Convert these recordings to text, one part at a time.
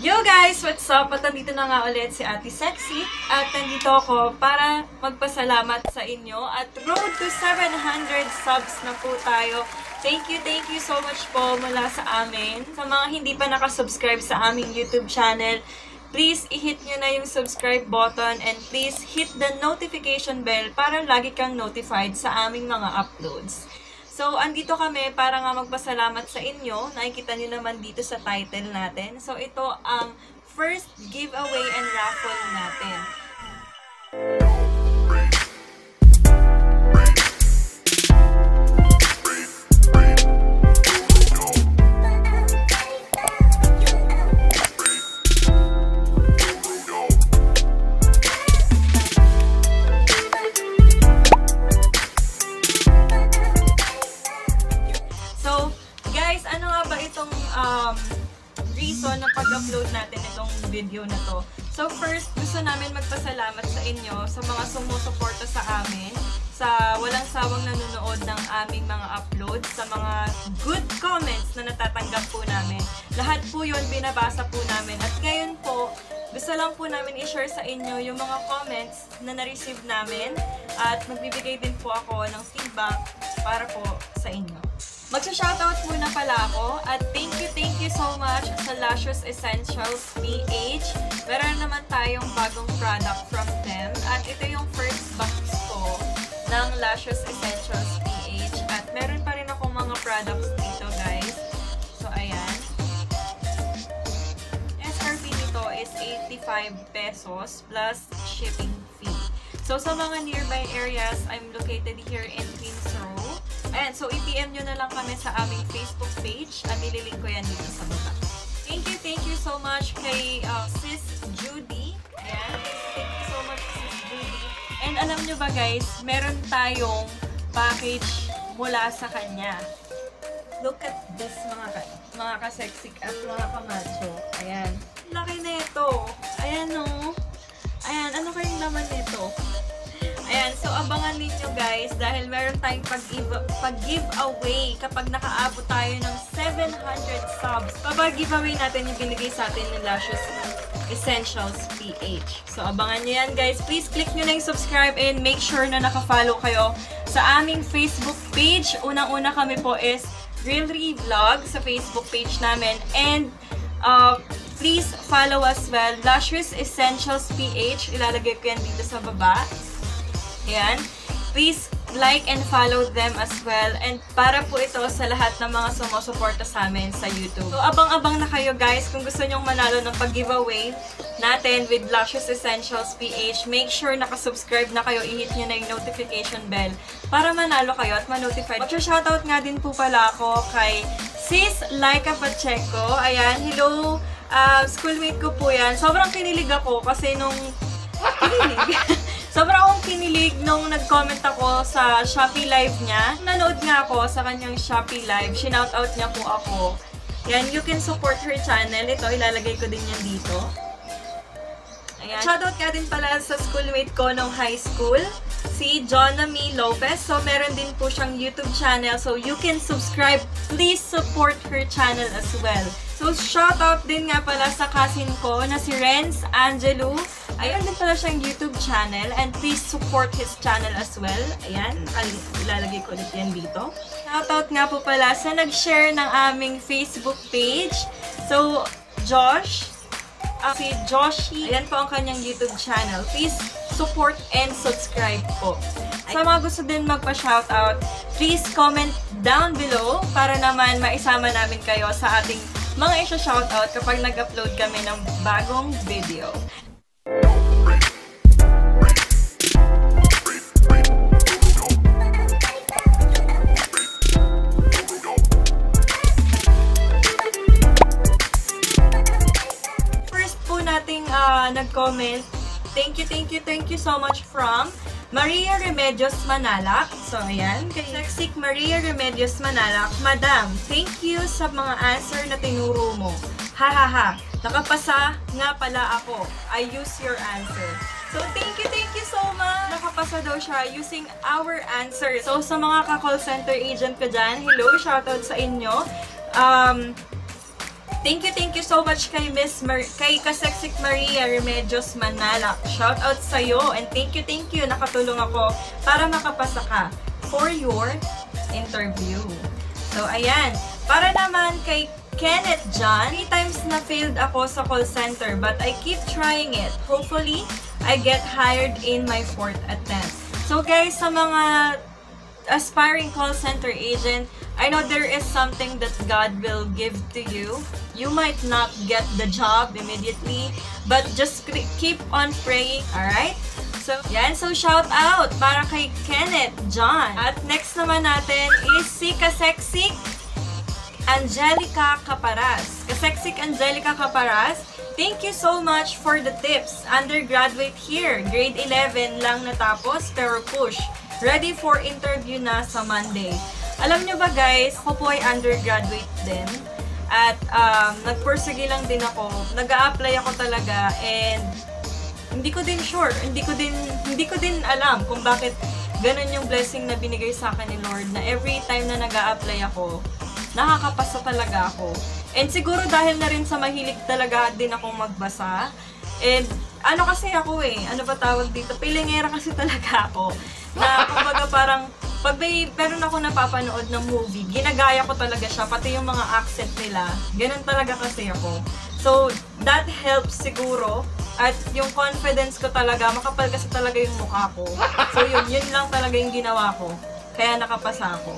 Yo guys! What's up? At nandito na nga ulit si Ate Sexy at nandito ako para magpasalamat sa inyo at road to 700 subs na po tayo. Thank you, thank you so much po mula sa amin. Sa mga hindi pa nakasubscribe sa aming YouTube channel, please i-hit nyo na yung subscribe button and please hit the notification bell para lagi kang notified sa aming mga uploads. So, andito kami para nga magpasalamat sa inyo. Nakikita nyo naman dito sa title natin. So, ito ang first giveaway and raffle natin. Sumusuporta sa amin, sa walang sawang nanonood ng aming mga uploads, sa mga good comments na natatanggap po namin. Lahat po yun binabasa po namin. At ngayon po, gusto lang po namin i-share sa inyo yung mga comments na na-receive namin at magbibigay din po ako ng feedback para po sa inyo. Magsa-shoutout muna pala ako at thank you, thank you so much sa Lashes Essentials PH. Meron naman tayong bagong product from them at ito yung first box ko ng Lashes Essentials PH at meron pa rin akong mga products dito guys. So ayan. SRP nito is 85 pesos plus shipping fee. So sa mga nearby areas, I'm located here in Queens Row. Ayan, so i-PM nyo na lang kami sa aming Facebook page at ililink ko yan dito sa baba. Thank you, thank you so much kay uh, Sis Judy. Ayan, thank you so much Sis Judy. And alam nyo ba guys, meron tayong package mula sa kanya. Look at this mga ka mga ka-sexy at mga ka-macho. Ayan. Laki na ito. Ayan o. Ayan, ano kayong laman nito? Ayan, so abangan ninyo guys dahil meron tayong pag-giveaway kapag nakaabot tayo ng 700 subs. Pag-giveaway natin yung binigay sa atin ng Lashes Essentials PH. So abangan nyo yan guys. Please click nyo na yung subscribe and make sure na nakafollow kayo sa aming Facebook page. Unang-una kami po is Realry Vlog sa Facebook page namin. And uh, please follow us well. Lashes Essentials PH. Ilalagay ko yan dito sa baba. Ayan. Please like and follow them as well. And para po ito sa lahat ng mga sumusuporta sa amin sa YouTube. So, abang-abang na kayo guys kung gusto nyong manalo ng pag-giveaway natin with Luscious Essentials PH. Make sure nakasubscribe na kayo. I-hit nyo na yung notification bell para manalo kayo at ma-notify. Mag-shoutout nga din po pala ako kay Sis Laika Pacheco. Ayan, hello. Uh, schoolmate ko po yan. Sobrang kinilig ako kasi nung kinilig. Sobrang akong kinilig nung nag-comment ako sa Shopee Live niya. Nanood nga ako sa kanyang Shopee Live. Shoutout niya po ako. Yan, you can support her channel. Ito, ilalagay ko din yan dito. Ayan. Shoutout nga din pala sa schoolmate ko nung high school, si Jonami Lopez. So, meron din po siyang YouTube channel. So, you can subscribe. Please support her channel as well. So, shoutout din nga pala sa cousin ko na si Renz Angelo. Ayun din pala siyang YouTube channel and please support his channel as well. Ayan, ilalagay ko ulit yan dito. Shoutout nga po pala sa nag-share ng aming Facebook page. So, Josh, uh, si Joshi, ayan po ang kanyang YouTube channel. Please support and subscribe po. Sa mga gusto din magpa-shoutout, please comment down below para naman maisama namin kayo sa ating mga isa-shoutout kapag nag-upload kami ng bagong video. Nag-comment, thank you, thank you, thank you so much from Maria Remedios Manalak. So, ayan. Kay Lexic Maria Remedios Manalak. Madam, thank you sa mga answer na tinuro mo. Ha ha ha. Nakapasa nga pala ako. I use your answer. So, thank you, thank you so much. Nakapasa daw siya using our answer. So, sa mga ka-call center agent ko dyan, hello, shoutout sa inyo. Um, Thank you, thank you so much kay Miss Mar kay Kaseksik Maria Remedios Manalak. Shout out sa iyo and thank you, thank you. Nakatulong ako para makapasa ka for your interview. So, ayan. Para naman kay Kenneth John, three times na failed ako sa call center but I keep trying it. Hopefully, I get hired in my fourth attempt. So guys, sa mga aspiring call center agent, I know there is something that God will give to you. You might not get the job immediately, but just keep on praying, alright? So, yan. So, shout out para kay Kenneth John. At next naman natin is si Kaseksik Angelica Caparas. Kaseksik Angelica Caparas, thank you so much for the tips. Undergraduate here. Grade 11 lang natapos, pero push. Ready for interview na sa Monday. Alam nyo ba guys, ako po ay undergraduate din. At um, nagpursige lang din ako. nag apply ako talaga and hindi ko din sure, hindi ko din hindi ko din alam kung bakit ganun yung blessing na binigay sa akin ni Lord na every time na nag apply ako, nakakapasa talaga ako. And siguro dahil na rin sa mahilig talaga din akong magbasa. And ano kasi ako eh, ano ba tawag dito? Pilingera kasi talaga ako. Na kumbaga parang pag may meron ako napapanood ng movie, ginagaya ko talaga siya, pati yung mga accent nila. Ganun talaga kasi ako. So, that helps siguro. At yung confidence ko talaga, makapal kasi talaga yung mukha ko. So, yun, yun lang talaga yung ginawa ko. Kaya nakapasa ako.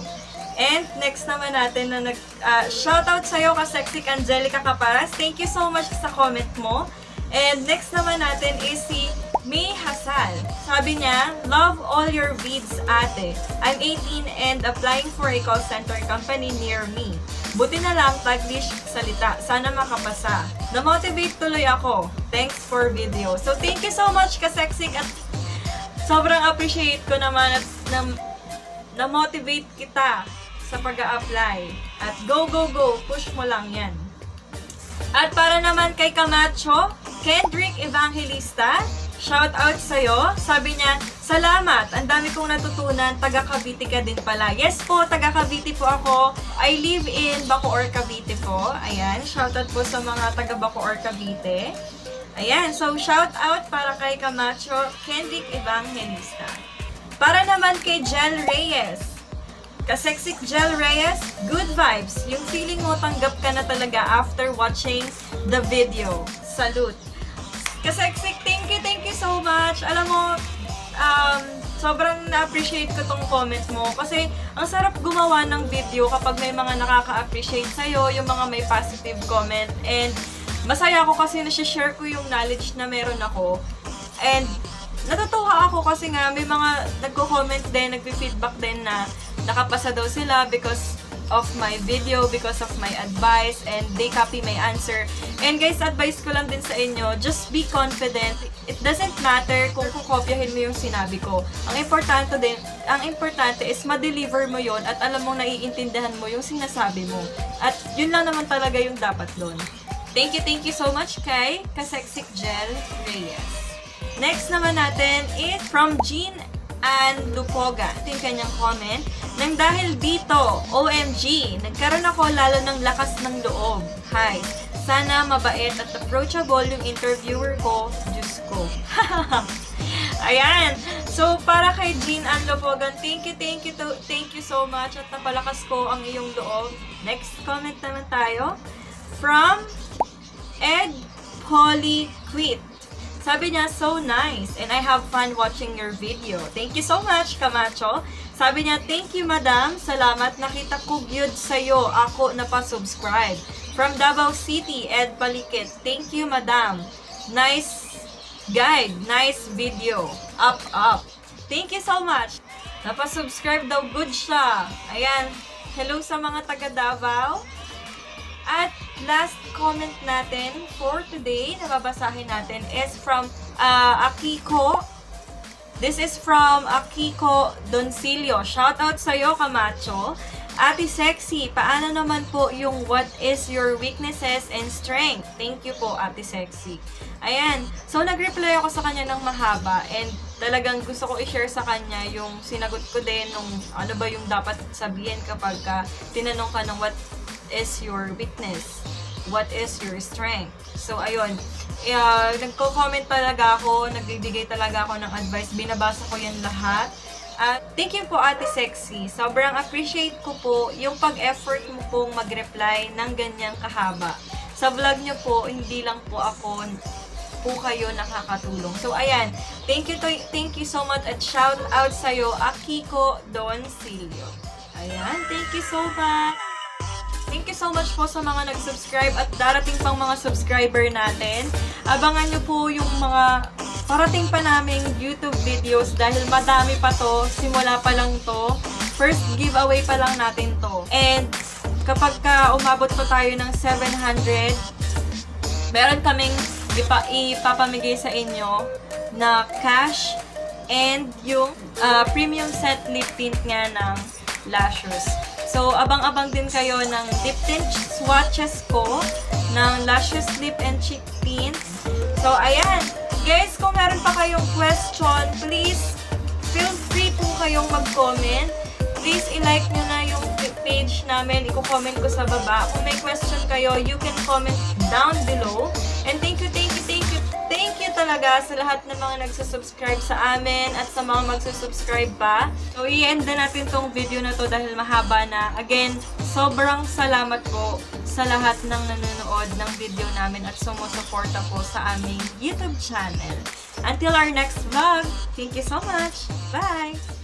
And next naman natin na nag uh, shoutout sa iyo ka Sexy Angelica Caparas. Thank you so much sa comment mo. And next naman natin is si May Hasal. Sabi niya, Love all your vids, ate. I'm 18 and applying for a call center company near me. Buti na lang, Taglish salita. Sana makapasa. Na-motivate tuloy ako. Thanks for video. So, thank you so much, Kaseksik. At sobrang appreciate ko naman at na, na-motivate kita sa pag apply At go, go, go. Push mo lang yan. At para naman kay Camacho, Kendrick Evangelista, Shout out sa'yo. Sabi niya, salamat. Ang dami kong natutunan. Taga Cavite ka din pala. Yes po, taga Cavite po ako. I live in Bacoor, Cavite po. Ayan, shout out po sa mga taga Bacoor, Cavite. Ayan, so shout out para kay Camacho, Kendrick Evangelista. Para naman kay Jel Reyes. Kaseksik Jel Reyes, good vibes. Yung feeling mo tanggap ka na talaga after watching the video. Salute. Kaseksik, thank you, thank you so much. Alam mo, um, sobrang na-appreciate ko tong comment mo. Kasi, ang sarap gumawa ng video kapag may mga nakaka-appreciate sa'yo, yung mga may positive comment. And, masaya ako kasi na-share ko yung knowledge na meron ako. And, natutuwa ako kasi nga may mga nagko-comment din, nagpi-feedback din na nakapasa daw sila because of my video because of my advice and they copy my answer. And guys, advice ko lang din sa inyo, just be confident. It doesn't matter kung kukopyahin mo yung sinabi ko. Ang importante din, ang importante is ma-deliver mo yon at alam mong naiintindihan mo yung sinasabi mo. At yun lang naman talaga yung dapat doon. Thank you, thank you so much kay Kaseksik Gel Reyes. Next naman natin is from Jean and Lupoga. Ito yung kanyang comment. Nang dahil dito, OMG, nagkaroon ako lalo ng lakas ng loob. Hi. Sana mabait at approachable yung interviewer ko. Diyos ko. Ayan. So, para kay Jean Ann Lopogan, thank you, thank you, to, thank you so much at napalakas ko ang iyong loob. Next comment naman tayo. From Ed Polly Quit. Sabi niya, so nice, and I have fun watching your video. Thank you so much, Camacho. Sabi niya, thank you, madam. Salamat, nakita ko gyud sa'yo. Ako na pa-subscribe. From Davao City, Ed Palikit. Thank you, madam. Nice guide. Nice video. Up, up. Thank you so much. Napasubscribe daw. Good siya. Ayan. Hello sa mga taga Davao. At last comment natin for today na babasahin natin is from uh, Akiko. This is from Akiko Doncilio. Shout out sa iyo, Kamacho. Ate Sexy, paano naman po yung what is your weaknesses and strength? Thank you po, Ate Sexy. Ayan. So, nag-reply ako sa kanya ng mahaba and talagang gusto ko i-share sa kanya yung sinagot ko din nung ano ba yung dapat sabihin kapag ka tinanong ka ng what is your weakness. what is your strength. So, ayun. Uh, nagko-comment talaga ako, nagbibigay talaga ako ng advice. Binabasa ko yan lahat. At thank you po Ate Sexy. Sobrang appreciate ko po yung pag-effort mo pong mag-reply ng ganyang kahaba. Sa vlog niyo po, hindi lang po ako po kayo nakakatulong. So, ayan. Thank you, to, thank you so much at shout out sa'yo, Akiko Don Silio. Ayan. Thank you so much. Thank you so much po sa mga nag-subscribe at darating pang mga subscriber natin. Abangan nyo po yung mga parating pa naming YouTube videos dahil madami pa to. Simula pa lang to. First giveaway pa lang natin to. And kapag ka umabot pa tayo ng 700, meron kaming ipa ipapamigay sa inyo na cash and yung uh, premium set lip tint nga ng Lashes. So, abang-abang din kayo ng lip tint swatches ko ng Lashes Lip and Cheek Tints. So, ayan. Guys, kung meron pa kayong question, please feel free po kayong mag-comment. Please, i-like nyo na yung page namin. Iko-comment ko sa baba. Kung may question kayo, you can comment down below. And thank you, thank talaga sa lahat ng mga nagsusubscribe sa amin at sa mga magsusubscribe pa. So, i-end na natin tong video na to dahil mahaba na. Again, sobrang salamat po sa lahat ng nanonood ng video namin at sumusuporta po sa aming YouTube channel. Until our next vlog, thank you so much. Bye!